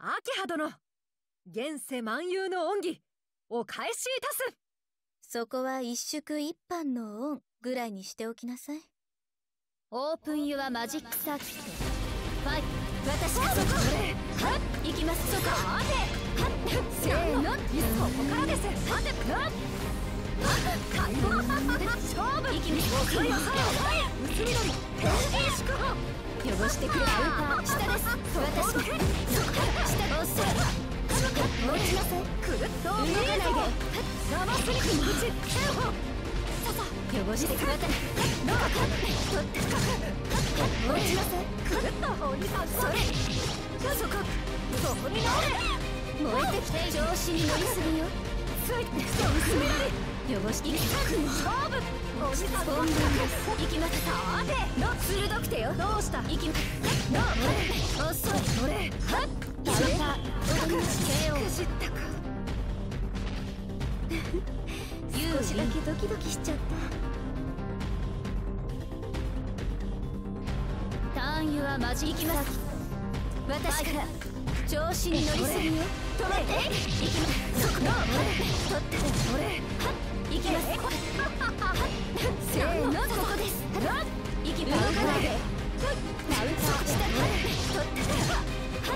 秋葉殿。現世万有の恩義お返しいたす。そこは一宿一般の恩ぐらいにしておきなさい。オープンユアマジックサーキット。ファイ私がそこはっ行きます。そこ。待て。はっせーの。そこからです。待て。はっ解放勝負。行きます。遅い。遅い遅い薄緑変身祝福汚してくれアウター下です私が下遅い落ちなさいくるっと動かないで生スリップ口テンホ汚してくれたどうか取って落ちなさいくるっとおじさんそれそこそこに直れ燃えてきて調子に乗りすぎよつい。て薄緑汚してき勝負おじさん本番です行きますさての鋭くてよどうした行きますの遅い。どれはっダメだ踊ります KO 知ったか少しだけドキドキしちゃったターンユアマジックサーキット私から調子に乗りすぎよ。止まって。行きます。取ってどれ行きますせーのここです行きます動かない。でカウンター下取っては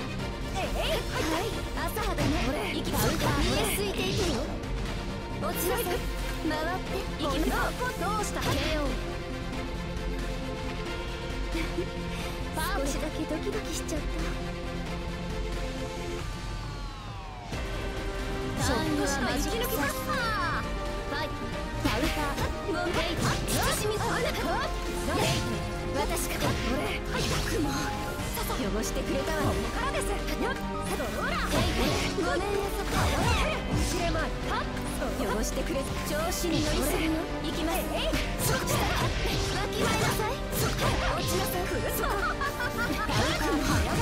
い。朝肌ね行きます上すい。てい。けよ落ちなさい。回って行きますどうした KO 少しだけドキドキしちゃった汚してくれたわねからですよっどらごめんなさい知れまいはっ汚してくれ調子に乗りすぎよ行きますえい。そっちだわきまえなさいそっ落ちなさいくるぞダウン早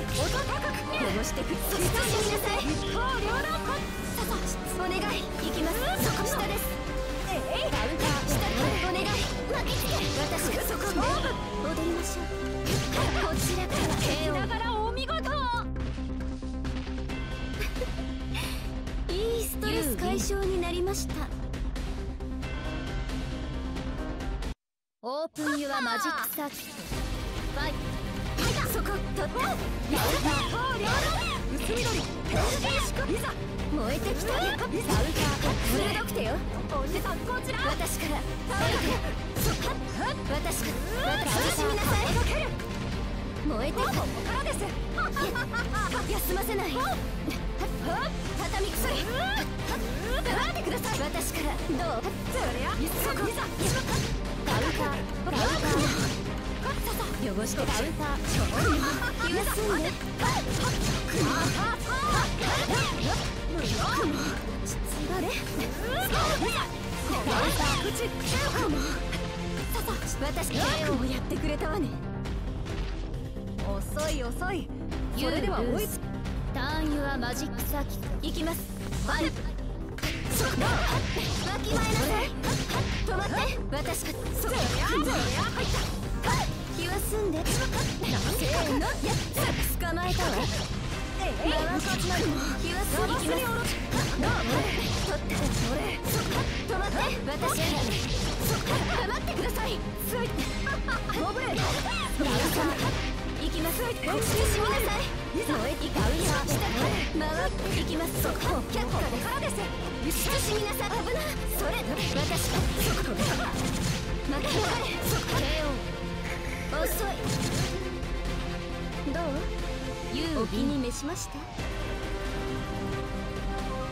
い音高く汚してくれ慎みなさい一刀両断ささお願いお願い負けつけ私がそこ勝負踊りまいいストレス解消になりましたオープンユアマジックサーキットファイそ燃えてきたカウンター鋭くてよおじさんこちら私からそか私から私みなさいかける燃えてここからです休ませない畳み鎖待ってください私からどう？そりゃいざいざカウンターカウンター汚し。てカウンター気が済んであれ私 KO をやってくれたわね遅い遅いそれでは追いつターンユアマジックサーキット行きますファイそこわきまえなさい止まって私がそこ気は済んでせーのやっ捕まえたわ回す気は済んできます取って止まって私がそこ黙ってくださいついモブラさん行きます慎みなさい燃えてガウン下回っていきますそこ却下でからです慎みなさい危なそれ私がそこまたやれ。そこ KO 遅い。どう？お気に召しました？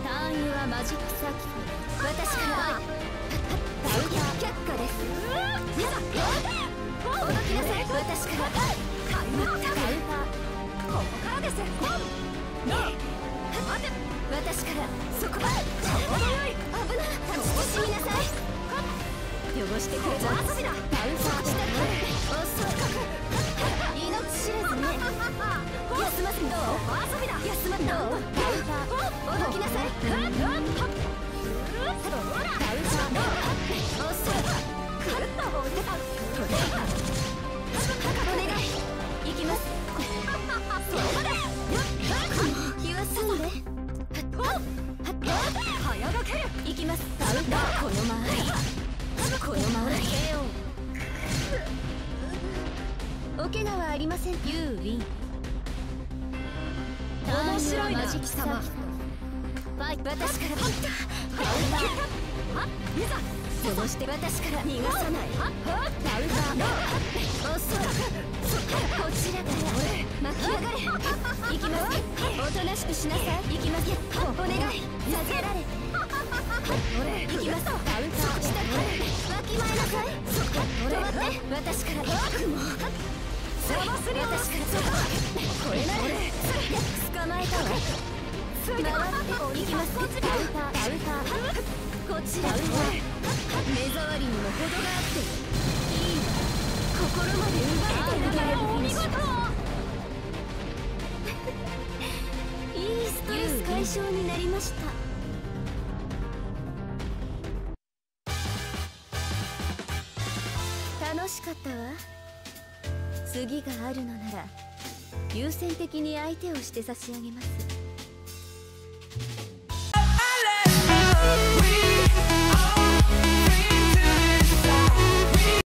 ターンユアマジックサーキット私からダウン却下ですやだ。おどきなさい私から開幕カウンターここからですな待て私からそこまでちょうどよい危な慎みなさい汚してくれぞ遊びだ。ダウンサーおけが怪我はありません。ユーウィン面白いな。マジキ様。ファイ私からそして私から逃がさない。カウンターおそらくこちらから。巻き上がれ。行きます。おとなしくしなさい。行きます。お願い。させられ。行きます。カウンター下からわきまえなさい止まって。私からもう私から。これなら捕まえたわ回って行きますカウターカウタこちら目障りにも程があっていいわ心まで奪えてあげるお見事いいストレス解消になりました楽しかったわ。次があるのなら。優先的に相手をして差し上げます。